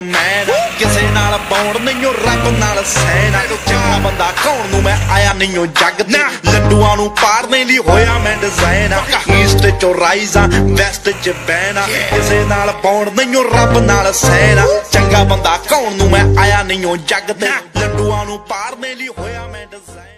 ਮੈਂ ਕਿਸੇ ਨਾਲ ਪਾਉਣ ਨਹੀਂਓ ਰੱਬ ਨਾਲ ਸੈਨਾ ਚੰਗਾ ਬੰਦਾ ਕੌਣ ਨੂੰ ਮੈਂ ਆਇਆ ਨਹੀਂਓ ਜੱਗ ਤੇ। ਲੱਡੂਆਂ ਨੂੰ ਪਾੜਨੇ ਲਈ ਹੋਇਆ ਮੈਂ ਡਿਜ਼ਾਈਨ ਈਸਟ ਚੋਂ ਰਾਈਜ਼ਾਂ ਵੈਸਟ ਚ ਬਹਿਣਾ ਕਿਸੇ ਨਾਲ ਪਾਉਣ ਨਹੀਂਓ ਰੱਬ ਨਾਲ ਸਹਿਣਾ ਚੰਗਾ ਬੰਦਾ ਕੌਣ ਨੂੰ ਮੈਂ ਆਇਆ ਨਹੀਂਓ ਜੱਗ ਤੇ। ਲੱਡੂਆਂ ਨੂੰ ਪਾੜਨੇ ਲਈ ਹੋਇਆ ਮੈਂ design